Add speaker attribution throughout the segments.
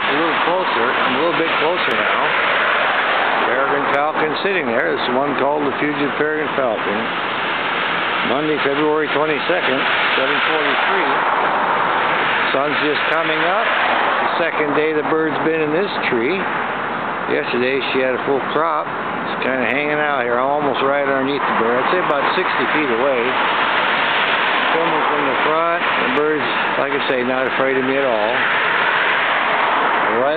Speaker 1: up a little closer. I'm a little bit closer now. Peregrine Falcon sitting there. This is one called the Fugitive Peregrine Falcon. Monday, February 22nd, 743. Sun's just coming up. The second day the bird's been in this tree. Yesterday she had a full crop. It's kind of hanging out here. I'm almost right underneath the bird. I'd say about 60 feet away. Filming from the front. The bird's, like I say, not afraid of me at all.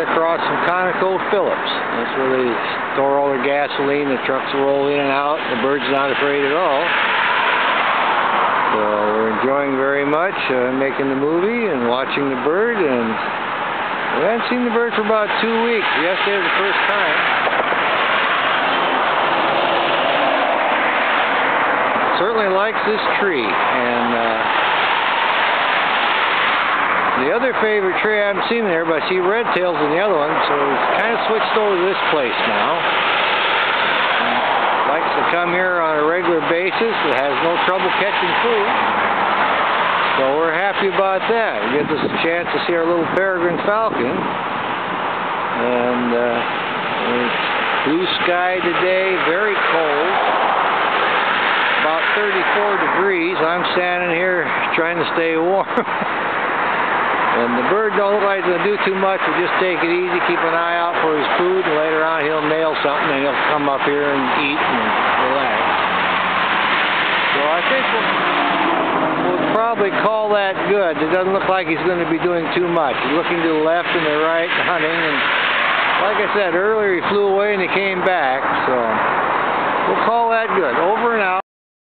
Speaker 1: Across from Conoco Phillips. That's where they store all their gasoline. The trucks roll in and out. The bird's not afraid at all. So we're enjoying very much uh, making the movie and watching the bird. And we haven't seen the bird for about two weeks. Yesterday was the first time. Certainly likes this tree. And uh, the other favorite tree I haven't seen there, but I see red tails in the other one, so he's kind of switched over to this place now. Likes to come here on a regular basis. It has no trouble catching food. So we're happy about that. It gives us a chance to see our little peregrine falcon. And uh, blue sky today, very cold. About 34 degrees. I'm standing here trying to stay warm. And the bird don't look like he's going to do too much. We'll just take it easy, keep an eye out for his food, and later on he'll nail something and he'll come up here and eat and relax. So I think we'll, we'll probably call that good. It doesn't look like he's going to be doing too much. He's looking to the left and the right, hunting, and like I said earlier, he flew away and he came back, so we'll call that good. Over and out.